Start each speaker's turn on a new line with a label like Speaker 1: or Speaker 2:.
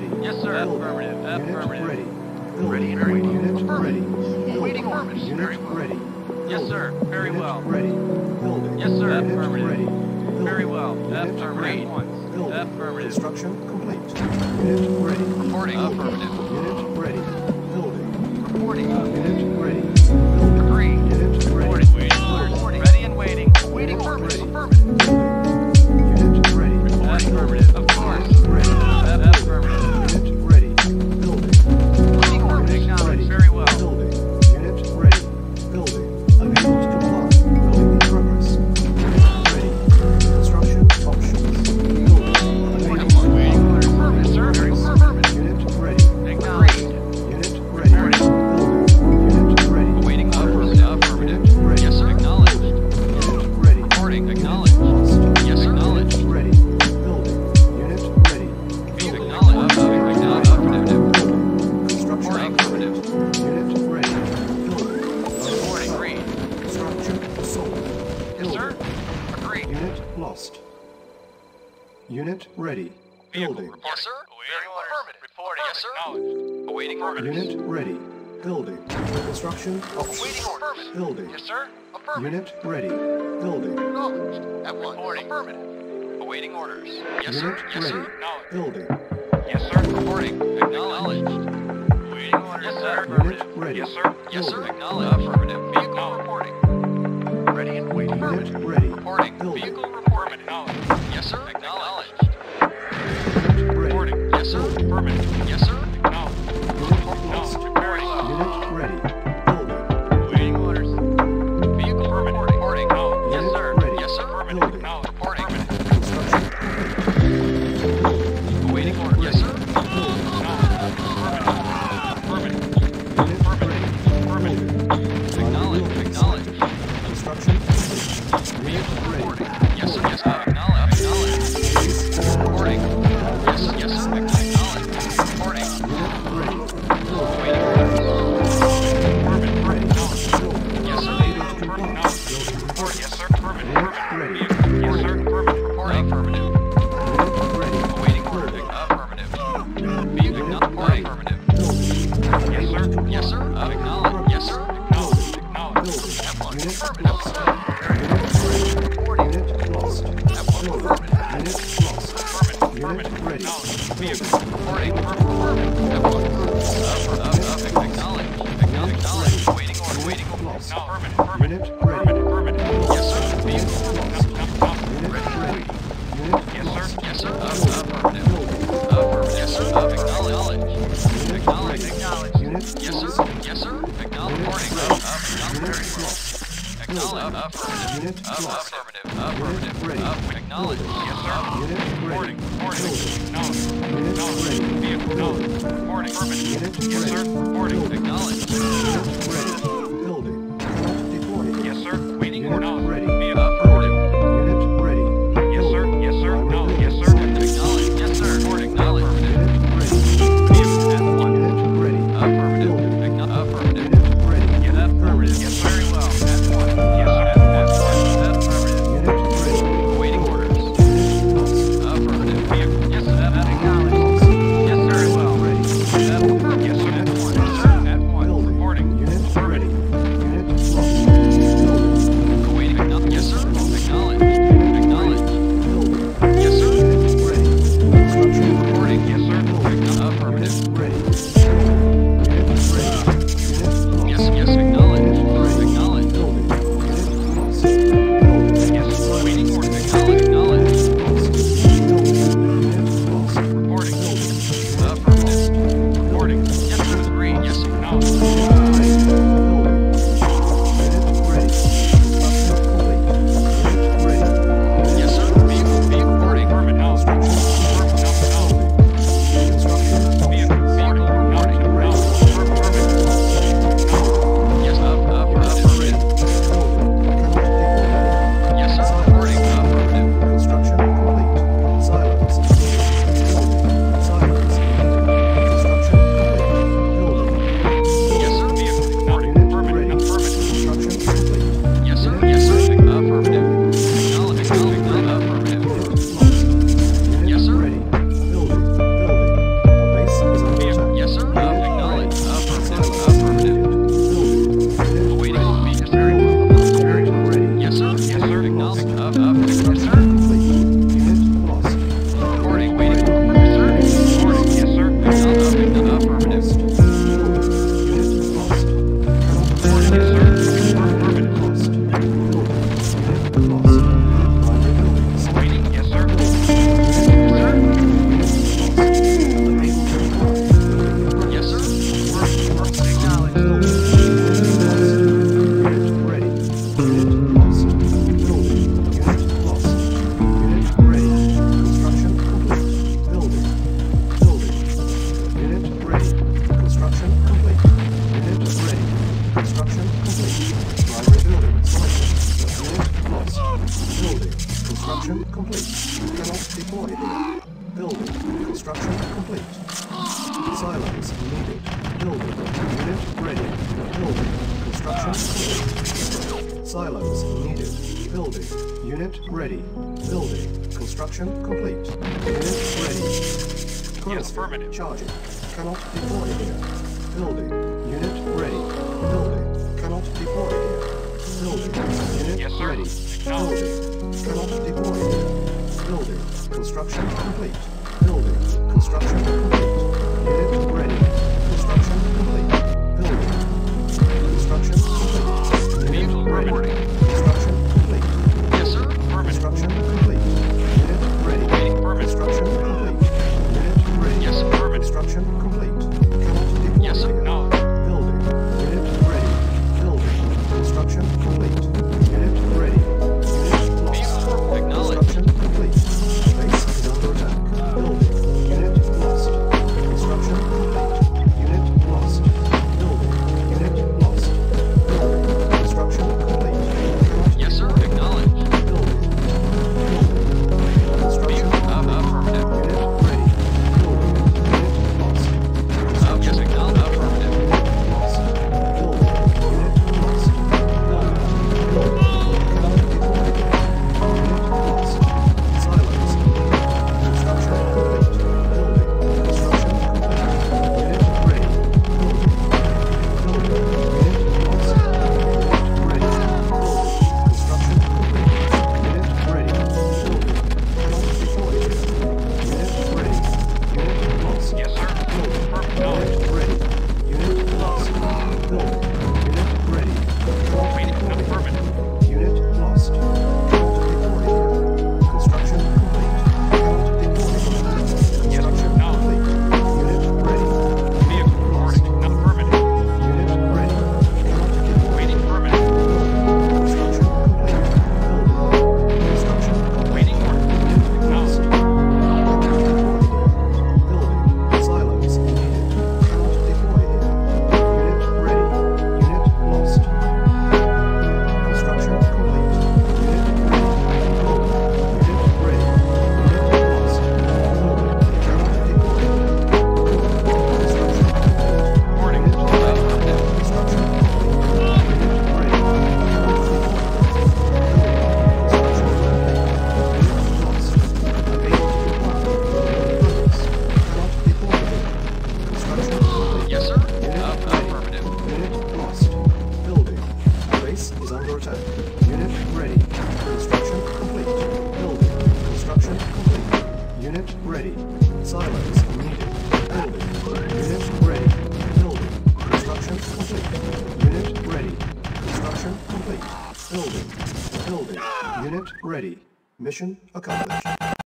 Speaker 1: ready.
Speaker 2: Yes,
Speaker 1: sir.
Speaker 2: Affirmative. Affirmative.
Speaker 1: Ready. Building. Ready
Speaker 2: and
Speaker 1: very
Speaker 2: well.
Speaker 1: Ready.
Speaker 2: Waiting orders. Very well.
Speaker 1: Ready.
Speaker 2: Yes, sir. Very
Speaker 1: well. Ready. Building.
Speaker 2: Yes, sir.
Speaker 1: Affirmative. Ready.
Speaker 2: Very
Speaker 1: well. Affirmative. Building.
Speaker 2: Affirmative.
Speaker 1: Construction complete. Unit ready.
Speaker 2: Reporting. Affirmative.
Speaker 1: Unit ready. Building.
Speaker 2: Yes, sir. Very affirmative. Reporting. Yes, sir. Awaiting orders.
Speaker 1: Unit ready. Building. Construction.
Speaker 2: Awaiting orders.
Speaker 1: Building.
Speaker 2: Yes, sir. Affirmative.
Speaker 1: Unit ready. Building.
Speaker 2: Acknowledged. At once. Reporting. Affirmative. Awaiting orders. Yes,
Speaker 1: Unit.
Speaker 2: Yes,
Speaker 1: ready.
Speaker 2: sir.
Speaker 1: Building.
Speaker 2: Yes, sir. Reporting. Acknowledged. Awaiting orders. Yes, sir. Affirmative.
Speaker 1: Unit ready.
Speaker 2: Yes, sir. Yes, sir. Acknowledged. Affirmative. Vehicle reporting. Ready and waiting.
Speaker 1: Unit ready.
Speaker 2: Reporting.
Speaker 1: Building.
Speaker 2: Vehicle reporting. Acknowledged. Yes, sir. Acknowledged. Reporting. Yes, sir. Affirmative. Yes, sir. Yes. Minute
Speaker 1: ready. Minute ready.
Speaker 2: Yes, sir. Yes, sir. Yes, sir.
Speaker 1: Acknowledge. Acknowledge. Acknowledge.
Speaker 2: Yes, sir. Yes, sir.
Speaker 1: Acknowledge.
Speaker 2: Warning. Up. Acknowledge. Affirmative.
Speaker 1: Up.
Speaker 2: Affirmative. Affirmative. Up. Acknowledge. Yes, sir.
Speaker 1: Unit ready. Warning.
Speaker 2: Warning.
Speaker 1: Acknowledge. Acknowledge.
Speaker 2: Vehicle.
Speaker 1: Acknowledge.
Speaker 2: Warning. Affirmative. Yes, sir. Warning. Acknowledge.
Speaker 1: Unit ready. Construction complete.
Speaker 2: Primary
Speaker 1: building selected. Lost. Building.
Speaker 2: Construction
Speaker 1: complete. Cannot deploy here. Building. Construction complete. Silos needed. Building. Unit ready. Building. Construction complete. Silos needed. Building. Unit ready. Building. Construction complete. Unit ready. Close.
Speaker 2: Yes, affirmative.
Speaker 1: Charging. Cannot deploy here. Building. Unit ready. Unit
Speaker 2: yes, sir.
Speaker 1: Building. Construction complete. Building. Construction complete. accommodation.